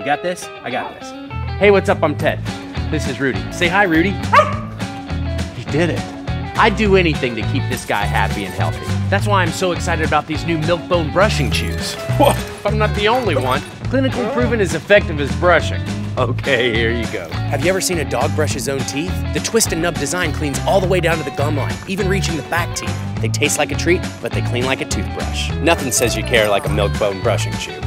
You got this? I got this. Hey, what's up? I'm Ted. This is Rudy. Say hi, Rudy. He did it. I'd do anything to keep this guy happy and healthy. That's why I'm so excited about these new Milk-Bone brushing chews. I'm not the only one. Clinically proven as effective as brushing. Okay, here you go. Have you ever seen a dog brush his own teeth? The twist and nub design cleans all the way down to the gum line, even reaching the back teeth. They taste like a treat, but they clean like a toothbrush. Nothing says you care like a Milk-Bone brushing chew.